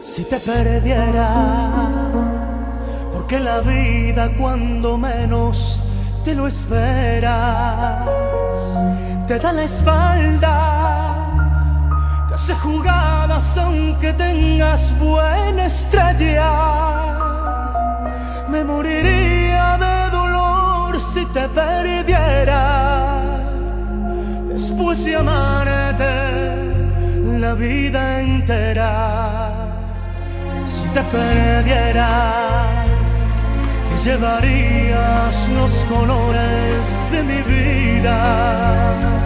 si te perdiera, porque la vida cuando menos te lo esperas, te da la espalda, te hace jugadas aunque tengas buena estrella. Me moriría de dolor si te perdiera, después de amarte la vida entera. Te perdiera, te llevarías los colores de mi vida.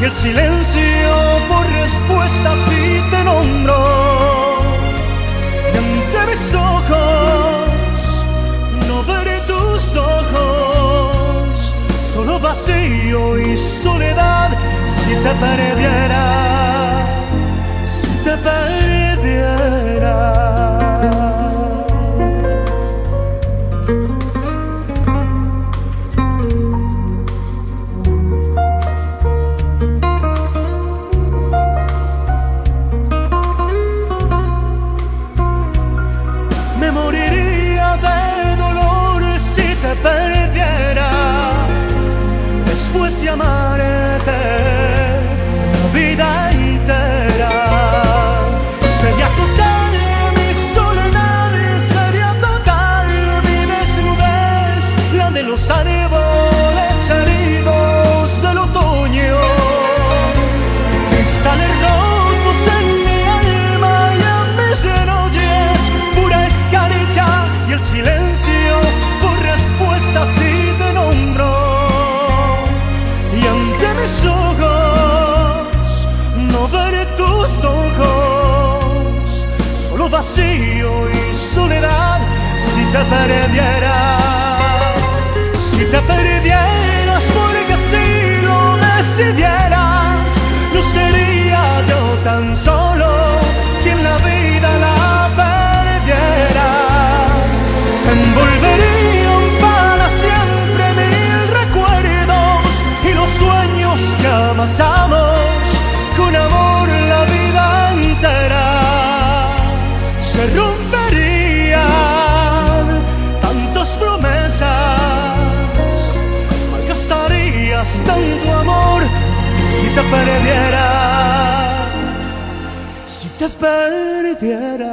Y el silencio por respuesta si te nombro. Y ante mis ojos no veré tus ojos, solo vacío y soledad si te perdiera, si te perdiera. Y soledad si te perdiera. Si te perdieras porque si lo decidieras, no sería yo tan solo quien la vida la perdiera. Te envolverían para siempre mil recuerdos y los sueños que amasamos con amor te perdiera, si te perdiera.